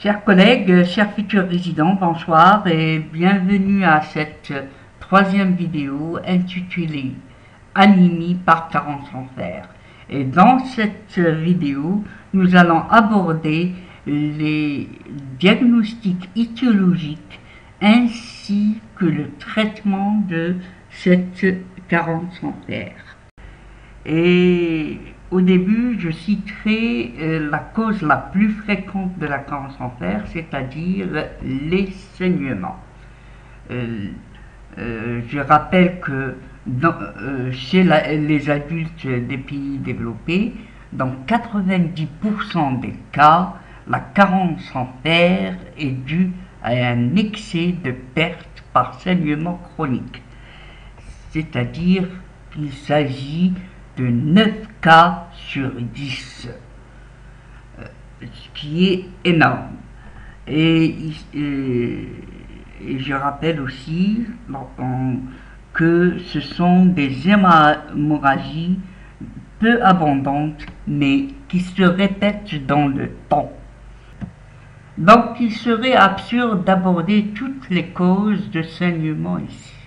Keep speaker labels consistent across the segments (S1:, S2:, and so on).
S1: Chers collègues, chers futurs résidents, bonsoir et bienvenue à cette troisième vidéo intitulée Anémie par carence en fer. Et dans cette vidéo, nous allons aborder les diagnostics étiologiques ainsi que le traitement de cette carence en fer. Au début, je citerai euh, la cause la plus fréquente de la carence en fer, c'est-à-dire les saignements. Euh, euh, je rappelle que chez les adultes des pays développés, dans 90% des cas, la carence en fer est due à un excès de perte par saignement chronique. C'est-à-dire qu'il s'agit de 9 cas sur 10, euh, ce qui est énorme. Et, je rappelle aussi que ce sont des hémorragies peu abondantes, mais qui se répètent dans le temps. Donc il serait absurde d'aborder toutes les causes de saignement ici.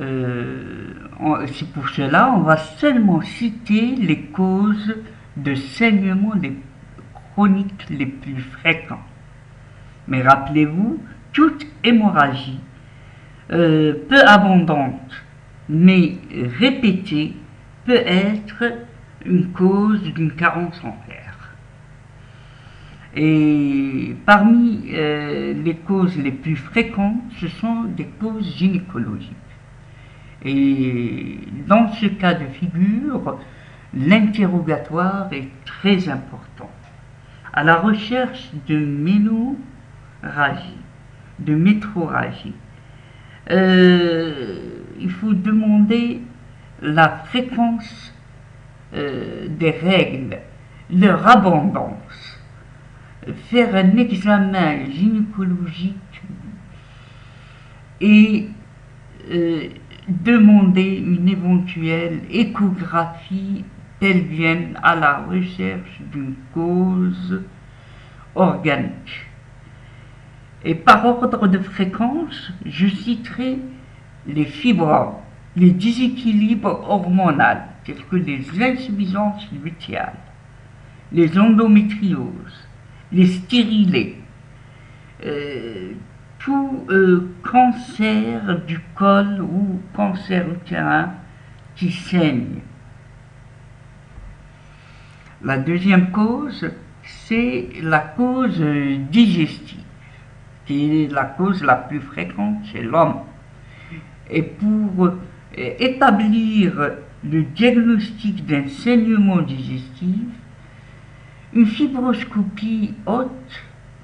S1: Euh, c'est pour cela on va seulement citer les causes de saignement chroniques les plus fréquents. Mais rappelez-vous, toute hémorragie, euh, peu abondante, mais répétée, peut être une cause d'une carence en fer. Et parmi euh, les causes les plus fréquentes, ce sont des causes gynécologiques. Et dans ce cas de figure, l'interrogatoire est très important. À la recherche de ménorragie, de métroragie, euh, il faut demander la fréquence euh, des règles, leur abondance, faire un examen gynécologique et euh, demander une éventuelle échographie pelvienne à la recherche d'une cause organique. Et par ordre de fréquence, je citerai les fibres, les déséquilibres hormonaux, tels que les insuffisances lutéales, les endométrioses, les stérilés, euh, tout euh, cancer du col ou cancer utérin qui saigne. La deuxième cause, c'est la cause digestive, qui est la cause la plus fréquente chez l'homme. Et pour euh, établir le diagnostic d'un saignement digestif, une fibroscopie haute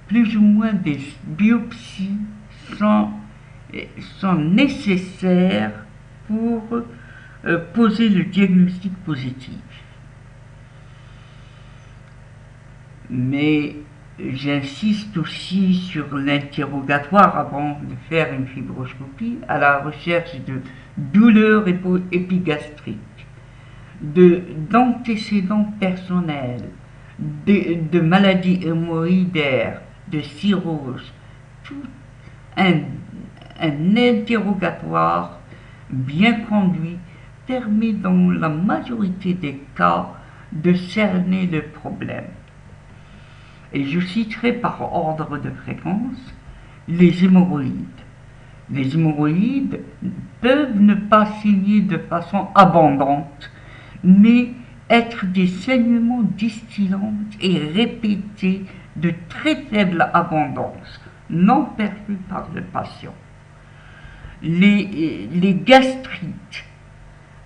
S1: plus ou moins des biopsies sont, nécessaires pour euh, poser le diagnostic positif. Mais j'insiste aussi sur l'interrogatoire avant de faire une fibroscopie à la recherche de douleurs épigastriques, d'antécédents personnels, de, de maladies hémorroïdaires, de cirrhose, tout un, interrogatoire bien conduit permet dans la majorité des cas de cerner le problème. Et je citerai par ordre de fréquence les hémorroïdes. Les hémorroïdes peuvent ne pas saigner de façon abondante, mais être des saignements distillants et répétés de très faible abondance, non perçus par le patient. Les, gastrites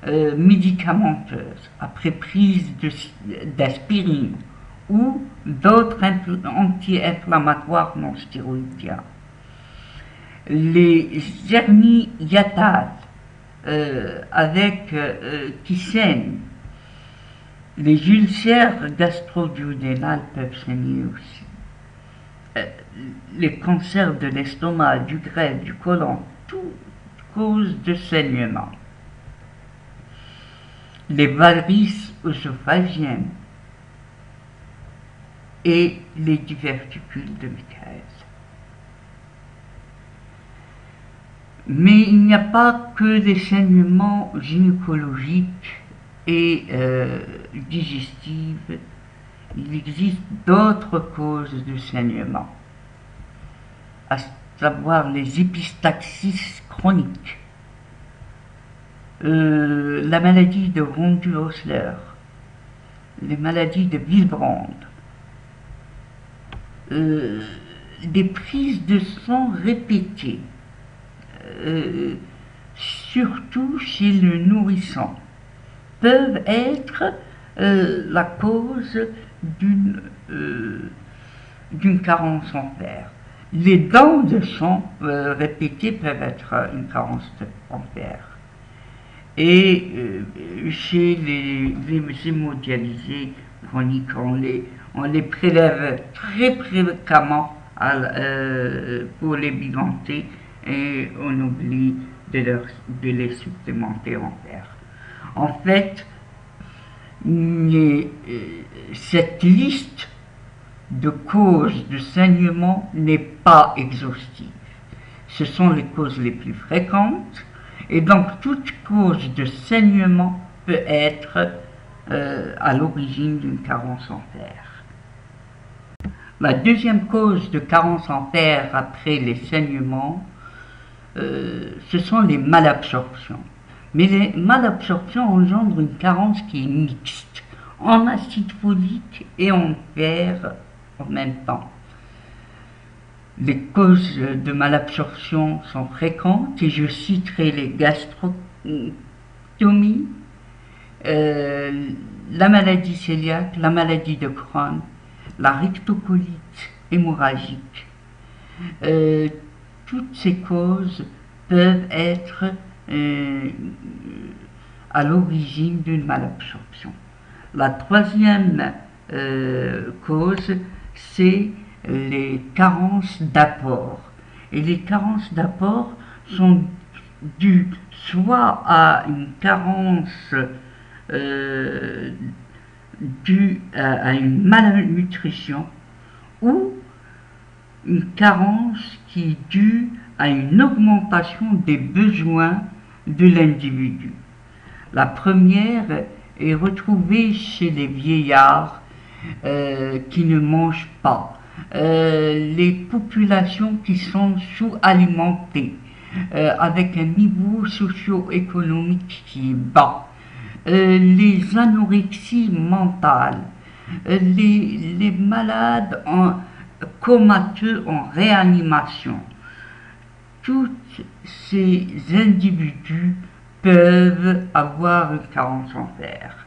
S1: euh, médicamenteuses après prise d'aspirine ou d'autres anti-inflammatoires non stéroïdiens, les hernies hiatales euh, avec euh, saignent, les ulcères gastro-duodénales peuvent saigner aussi. Euh, les cancers de l'estomac, du grêle, du côlon, tout cause de saignement. Les varices œsophagiennes, et les diverticules de Michael. Mais il n'y a pas que les saignements gynécologiques et euh, digestifs, il existe d'autres causes de saignement, à savoir les épistaxis chroniques, euh, la maladie de Rondu-Osler, les maladies de Willebrand, euh, des prises de sang répétées, euh, surtout chez le nourrisson, peuvent être euh, la cause d'une d'une carence en fer. Les dents de sang répétées peuvent être une carence en fer. Et chez les, les hémodialysés chroniques, on les, prélève très fréquemment euh, pour les bilanter et on oublie de, de les supplémenter en fer. En fait, euh, cette liste de causes de saignement n'est pas exhaustive. Ce sont les causes les plus fréquentes et donc toute cause de saignement peut être euh, à l'origine d'une carence en fer. La deuxième cause de carence en fer après les saignements, euh, ce sont les malabsorptions. Mais les malabsorptions engendrent une carence qui est mixte, en acide folique et en fer en même temps. Les causes de malabsorption sont fréquentes et je citerai les gastrotomies, euh, la maladie cœliaque, la maladie de Crohn, la rectocolite hémorragique. Euh, toutes ces causes peuvent être euh, à l'origine d'une malabsorption. La troisième euh, cause, c'est les carences d'apport. Et les carences d'apport sont dues soit à une carence due à, une malnutrition ou une carence qui est due à une augmentation des besoins de l'individu. La première est retrouvée chez les vieillards euh, qui ne mangent pas, euh, les populations qui sont sous-alimentées, euh, avec un niveau socio-économique qui est bas, les anorexies mentales, les, malades en, comateux en réanimation. Tous ces individus peuvent avoir une carence en fer.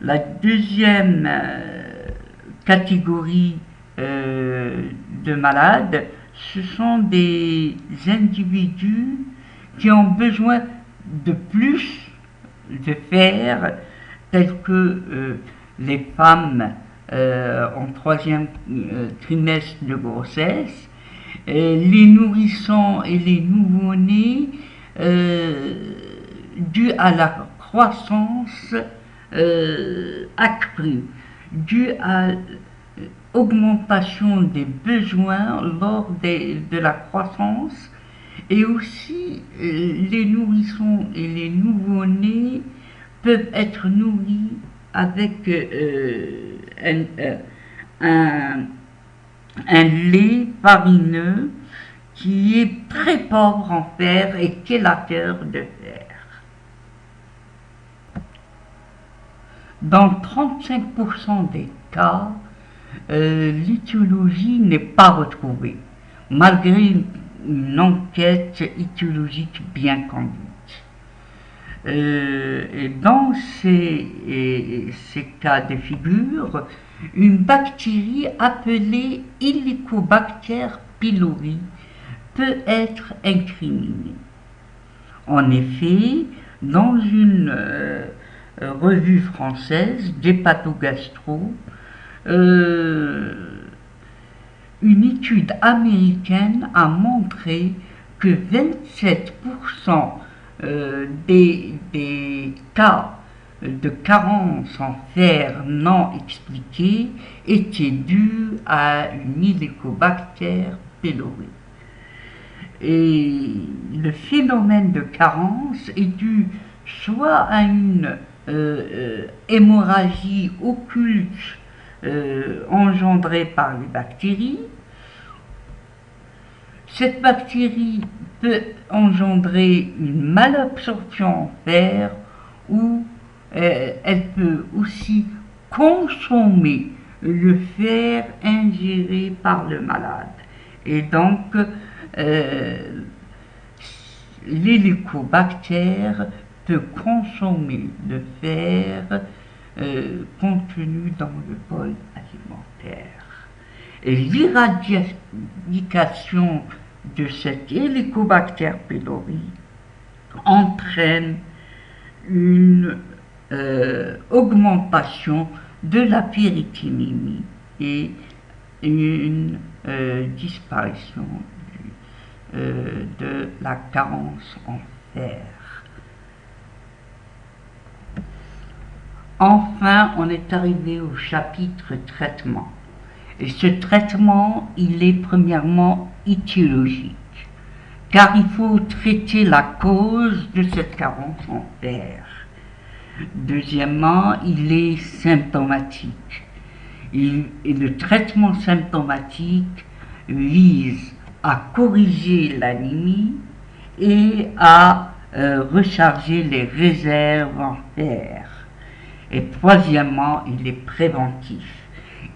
S1: La deuxième euh, catégorie de malades, ce sont des individus qui ont besoin de plus de faire, telles que euh, les femmes euh, en troisième euh, trimestre de grossesse, les nourrissons et les nouveau-nés dû à la croissance accrue, dû à l'augmentation des besoins lors de la croissance et aussi, euh, les nourrissons et les nouveau-nés peuvent être nourris avec euh, euh, un, un, lait farineux qui est très pauvre en fer et chélateur de fer. Dans 35% des cas, l'étiologie n'est pas retrouvée, malgré une enquête étiologique bien conduite. Euh, dans ces, ces, cas de figure, une bactérie appelée Helicobacter pylori peut être incriminée. En effet, dans une euh, revue française d'hépatogastro, euh, une étude américaine a montré que 27% euh, des, cas de carence en fer non expliquée était due à une Helicobacter pylori. Et le phénomène de carence est dû soit à une euh, euh, hémorragie occulte euh, engendrée par les bactéries. Cette bactérie peut engendrer une malabsorption en fer ou elle peut aussi consommer le fer ingéré par le malade. Et donc, euh, l'hélicobactère peut consommer le fer euh, contenu dans le bol alimentaire. Et l'éradication de cette hélicobactère pylori entraîne une euh, augmentation de la pyritinémie et une disparition euh, de la carence en fer. Enfin, on est arrivé au chapitre traitement. Et ce traitement, il est premièrement étiologique, car il faut traiter la cause de cette carence en fer. Deuxièmement, il est symptomatique. le traitement symptomatique vise à corriger l'anémie et à euh, recharger les réserves en fer. Et troisièmement, il est préventif.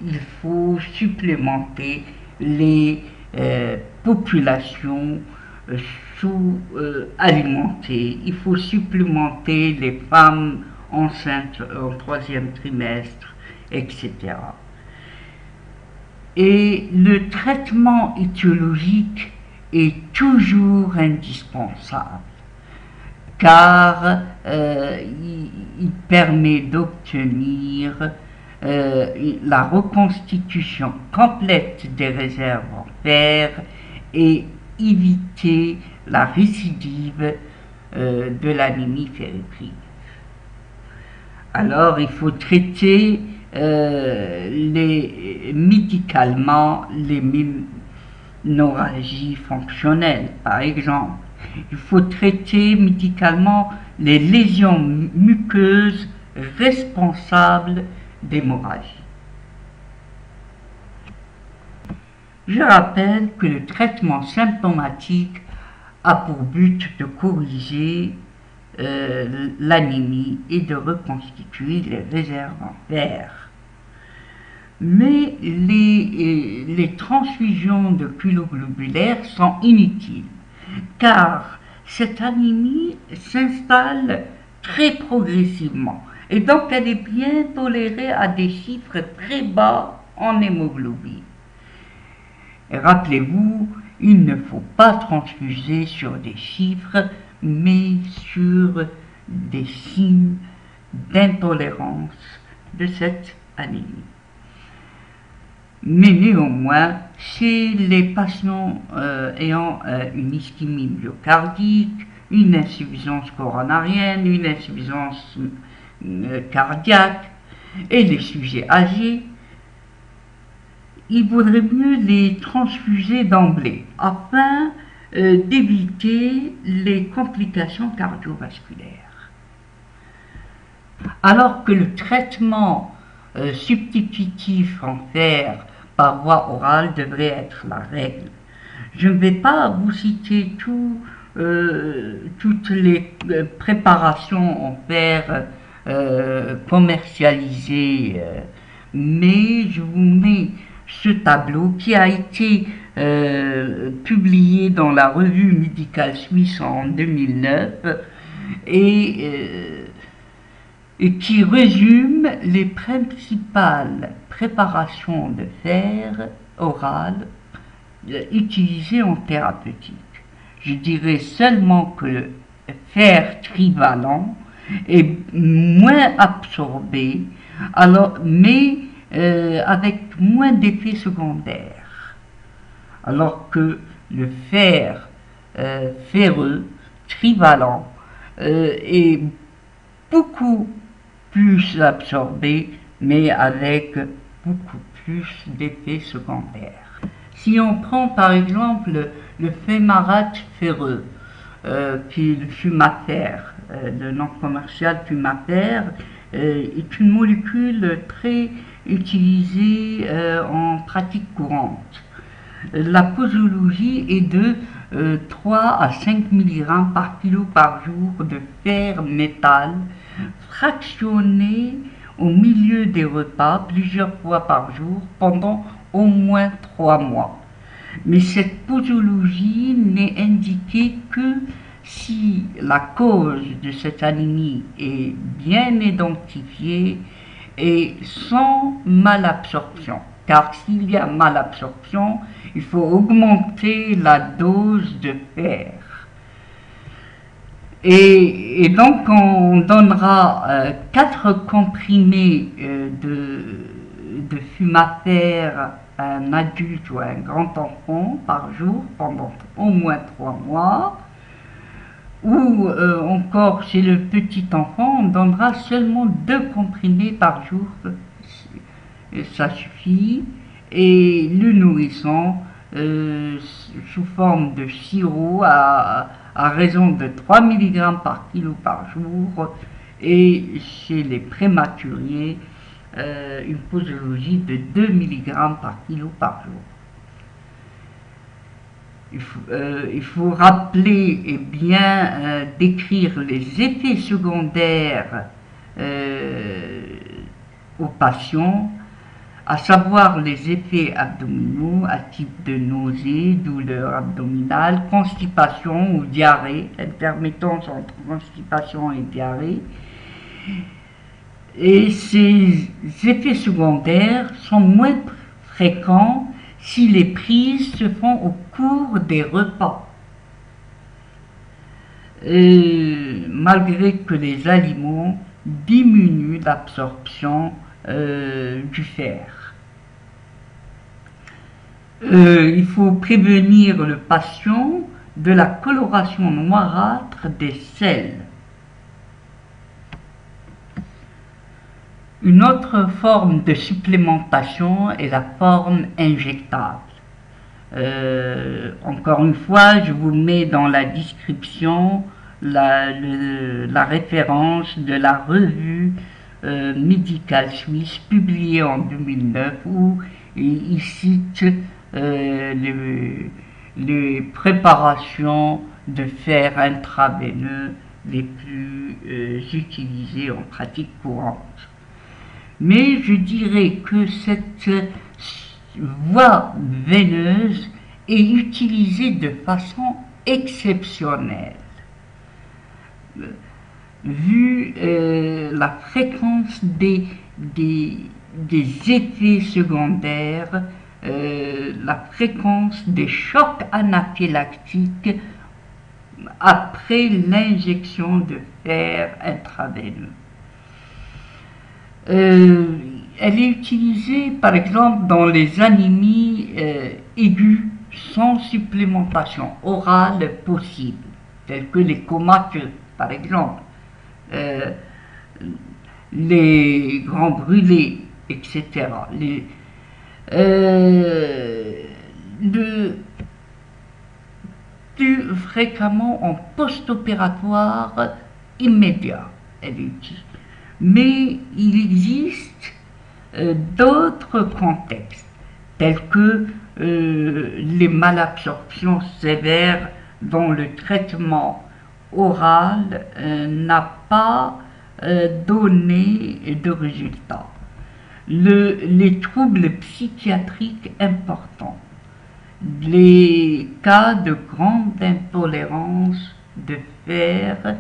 S1: Il faut supplémenter les euh, populations euh, sous-alimentées. il faut supplémenter les femmes enceintes au troisième trimestre, etc. Et le traitement étiologique est toujours indispensable, car euh, il, permet d'obtenir euh, la reconstitution complète des réserves en fer et éviter la récidive euh, de l'anémie féribrique. Alors il faut traiter euh, médicalement les ménorragies fonctionnelles, par exemple. Il faut traiter médicalement les lésions muqueuses responsables d'hémorragie. Je rappelle que le traitement symptomatique a pour but de corriger l'anémie et de reconstituer les réserves en fer. Mais les, euh, les transfusions de culoglobulaires sont inutiles, car cette anémie s'installe très progressivement et donc elle est bien tolérée à des chiffres très bas en hémoglobine. Rappelez-vous, il ne faut pas transfuser sur des chiffres mais sur des signes d'intolérance de cette anémie. Mais néanmoins, chez les patients euh, ayant euh, une ischémie myocardique, une insuffisance coronarienne, une insuffisance euh, cardiaque et les sujets âgés, il vaudrait mieux les transfuser d'emblée afin d'éviter les complications cardiovasculaires. Alors que le traitement euh, substitutif en fer par voie orale devrait être la règle. Je ne vais pas vous citer euh, toutes les préparations en fer commercialisées, mais je vous mets ce tableau qui a été euh, publié dans la revue médicale suisse en 2009 et, euh, et qui résume les principales préparations de fer oral euh, utilisées en thérapeutique. Je dirais seulement que le fer trivalent est moins absorbé, alors, mais avec moins d'effets secondaires alors que le fer euh, ferreux, trivalent, euh, est beaucoup plus absorbé, mais avec beaucoup plus d'effets secondaires. Si on prend par exemple le fémarate ferreux, euh, qui est le fumafère, euh, le nom commercial fumafère, est une molécule très utilisée en pratique courante. La posologie est de 3 à 5 mg par kilo par jour de fer métal fractionné au milieu des repas plusieurs fois par jour pendant au moins 3 mois. Mais cette posologie n'est indiquée que si la cause de cette anémie est bien identifiée et sans malabsorption. Car s'il y a malabsorption, il faut augmenter la dose de fer. Et, donc on donnera euh, quatre comprimés euh, de, de fumafère un adulte ou un grand enfant par jour pendant au moins trois mois, ou euh, encore chez le petit enfant, on donnera seulement deux comprimés par jour, ça suffit, et le nourrisson euh, sous forme de sirop à, raison de 3 mg par kilo par jour, et chez les prématurés, euh, une posologie de 2 mg par kilo par jour. Il faut, euh, rappeler et bien euh, décrire les effets secondaires aux patients, à savoir les effets abdominaux à type de nausée, douleur abdominale, constipation ou diarrhée, intermittence entre constipation et diarrhée, et ces effets secondaires sont moins fréquents si les prises se font au cours des repas. malgré que les aliments diminuent l'absorption euh, du fer. Euh, il faut prévenir le patient de la coloration noirâtre des selles. Une autre forme de supplémentation est la forme injectable. Euh, encore une fois, je vous mets dans la description la, référence de la revue euh, médicale suisse publiée en 2009 où il, cite les, les, préparations de fer intraveineux les plus utilisées en pratique courante mais je dirais que cette voie veineuse est utilisée de façon exceptionnelle. Vu euh, la fréquence des, effets secondaires, euh, la fréquence des chocs anaphylactiques après l'injection de fer intraveineux. Euh, elle est utilisée par exemple dans les anémies euh, aiguës sans supplémentation orale possible, telles que les comateux par exemple, les grands brûlés, etc. plus fréquemment en post-opératoire immédiat, elle utilisée mais il existe euh, d'autres contextes, tels que euh, les malabsorptions sévères dont le traitement oral euh, n'a pas donné de les troubles psychiatriques importants, les cas de grande intolérance de fer,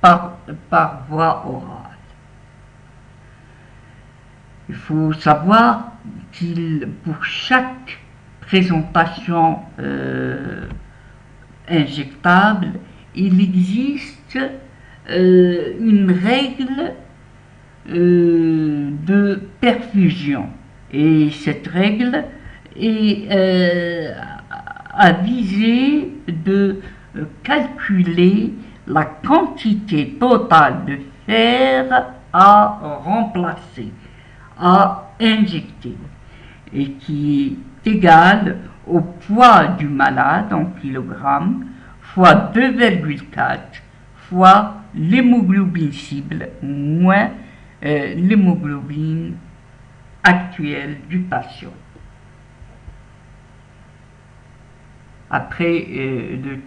S1: par, par voie orale. Il faut savoir qu'il, pour chaque présentation euh, injectable, il existe euh, une règle euh, de perfusion. Et cette règle est à viser de calculer la quantité totale de fer à remplacer, à injecter, et qui est égal au poids du malade en kilogrammes fois 2,4 fois l'hémoglobine cible moins euh, l'hémoglobine actuelle du patient. Après euh, le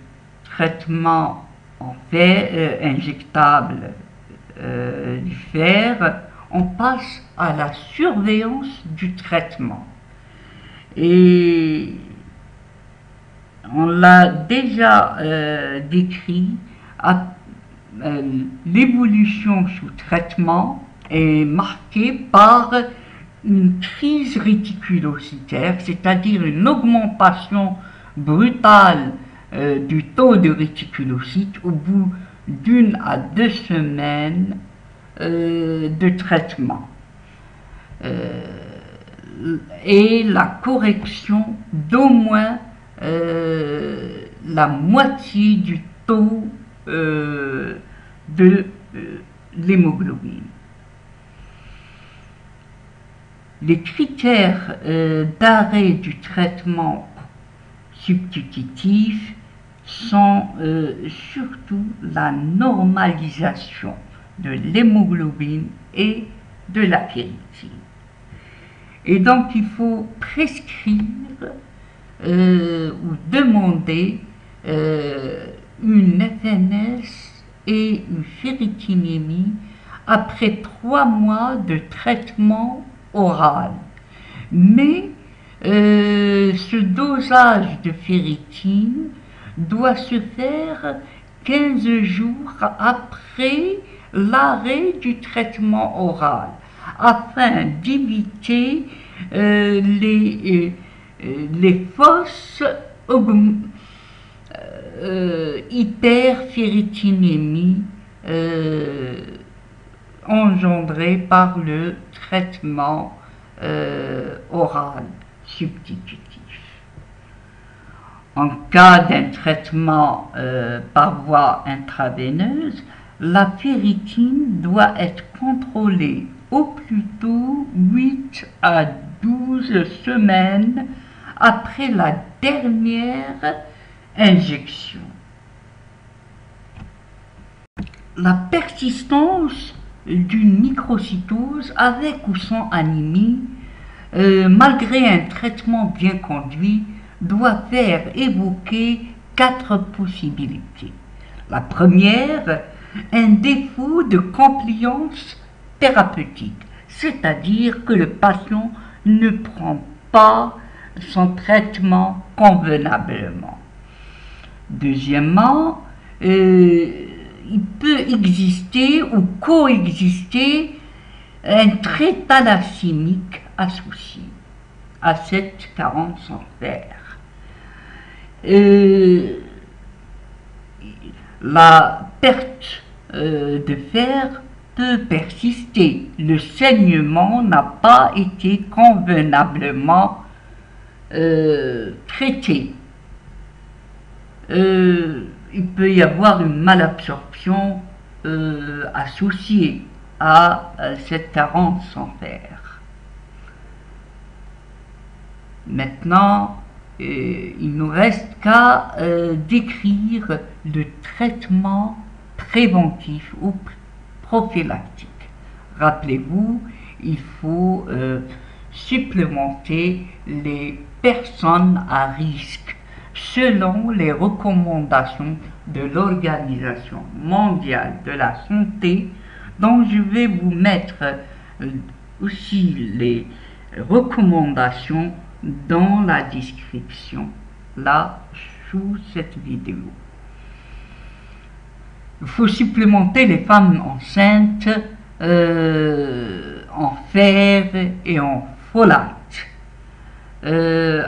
S1: traitement en fer euh, injectable du fer, on passe à la surveillance du traitement. Et on l'a déjà décrit euh, l'évolution sous traitement est marquée par une crise réticulocytaire, c'est-à-dire une augmentation brutale euh, du taux de réticulocytes au bout d'une à deux semaines euh, de traitement. et la correction d'au moins la moitié du taux euh, de euh, l'hémoglobine. Les critères euh, d'arrêt du traitement substitutif sont surtout la normalisation de l'hémoglobine et de la ferritine. Et donc il faut prescrire ou demander une FNS et une ferritinémie après trois mois de traitement oral. Mais euh, ce dosage de ferritine doit se faire 15 jours après l'arrêt du traitement oral afin d'éviter euh, les, euh, les fausses hyperferritinémie euh, engendrée par le traitement euh, oral substitutif. En cas d'un traitement par voie intraveineuse, la ferritine doit être contrôlée au plus tôt 8 à 12 semaines après la dernière injection. La persistance d'une microcytose avec ou sans anémie, euh, malgré un traitement bien conduit, doit faire évoquer quatre possibilités. La première, un défaut de compliance thérapeutique, c'est-à-dire que le patient ne prend pas son traitement convenablement. Deuxièmement, euh, il peut exister ou coexister un trait thalassémique associé à cette carence en fer. Euh, la perte euh, de fer peut persister. Le saignement n'a pas été convenablement traité. Euh, il peut y avoir une malabsorption euh, associée à euh, cette carence en fer. Maintenant, il nous reste qu'à décrire le traitement préventif ou prophylactique. Rappelez-vous, il faut supplémenter les personnes à risque selon les recommandations de l'Organisation mondiale de la santé, dont je vais vous mettre euh, aussi les recommandations dans la description, là, sous cette vidéo. Il faut supplémenter les femmes enceintes euh, en fer et en folate. Euh,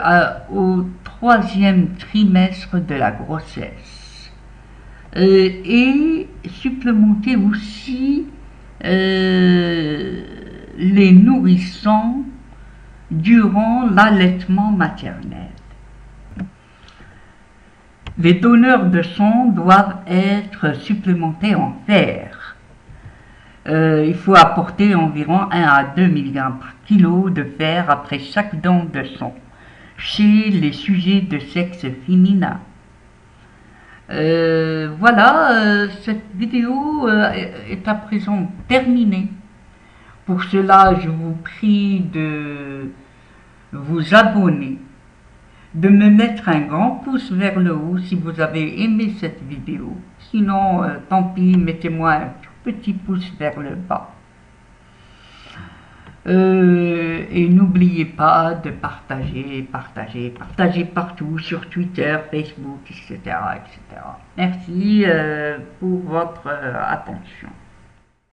S1: troisième trimestre de la grossesse. Euh, et supplémenter aussi euh, les nourrissons durant l'allaitement maternel. Les donneurs de sang doivent être supplémentés en fer. euh, il faut apporter environ 1 à 2 mg par kilo de fer après chaque don de sang chez les sujets de sexe féminin. Euh, voilà, euh, cette vidéo est à présent terminée. Pour cela, je vous prie de vous abonner, de me mettre un grand pouce vers le haut si vous avez aimé cette vidéo. Sinon, tant pis, mettez-moi un petit pouce vers le bas. Euh, et n'oubliez pas de partager, partager, partager partout sur Twitter, Facebook, etc. etc. Merci euh, pour votre euh, attention.